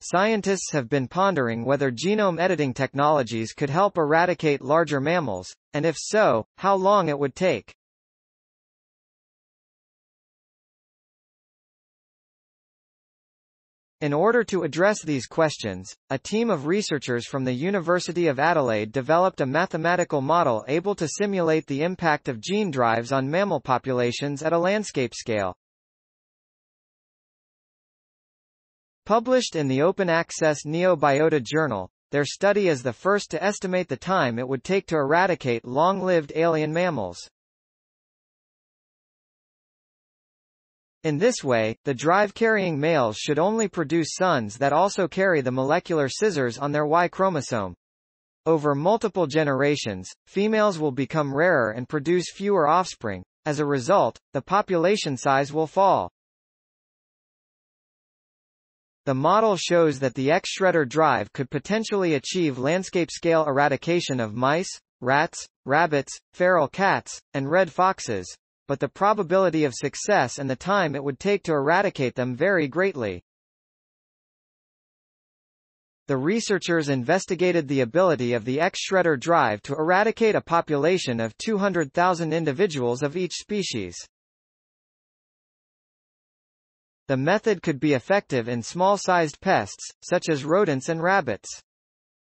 scientists have been pondering whether genome editing technologies could help eradicate larger mammals, and if so, how long it would take. In order to address these questions, a team of researchers from the University of Adelaide developed a mathematical model able to simulate the impact of gene drives on mammal populations at a landscape scale. Published in the open-access Neobiota journal, their study is the first to estimate the time it would take to eradicate long-lived alien mammals. In this way, the drive-carrying males should only produce sons that also carry the molecular scissors on their Y chromosome. Over multiple generations, females will become rarer and produce fewer offspring. As a result, the population size will fall. The model shows that the X-shredder drive could potentially achieve landscape-scale eradication of mice, rats, rabbits, feral cats, and red foxes, but the probability of success and the time it would take to eradicate them vary greatly. The researchers investigated the ability of the X-shredder drive to eradicate a population of 200,000 individuals of each species. The method could be effective in small-sized pests, such as rodents and rabbits.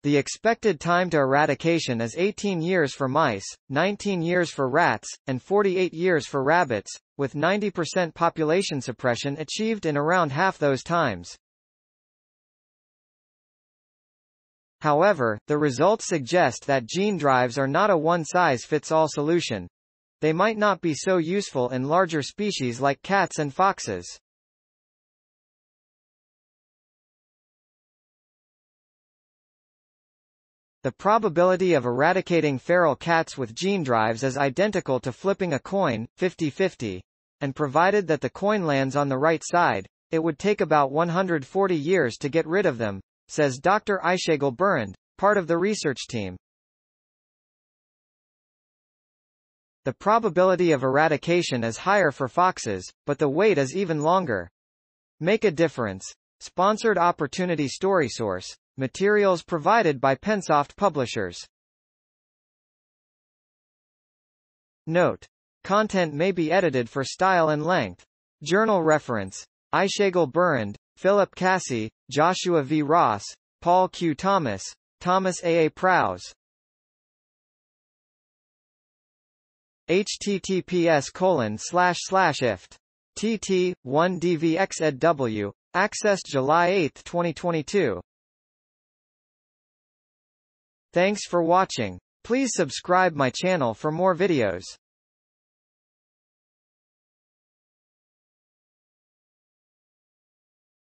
The expected time to eradication is 18 years for mice, 19 years for rats, and 48 years for rabbits, with 90% population suppression achieved in around half those times. However, the results suggest that gene drives are not a one-size-fits-all solution. They might not be so useful in larger species like cats and foxes. The probability of eradicating feral cats with gene drives is identical to flipping a coin, 50-50. And provided that the coin lands on the right side, it would take about 140 years to get rid of them, says Dr. Aysegul Birand, part of the research team. The probability of eradication is higher for foxes, but the wait is even longer. Make a difference. Sponsored Opportunity Story Source. Materials provided by Pensoft Publishers. Note. Content may be edited for style and length. Journal reference. Aysegul Birand, Phillip Cassey, Joshua V. Ross, Paul Q. Thomas, Thomas A. A. Prowse. https colon slash slash ift. TT, 1 DVX EdW, accessed July 8, 2022. Thanks for watching. Please subscribe my channel for more videos.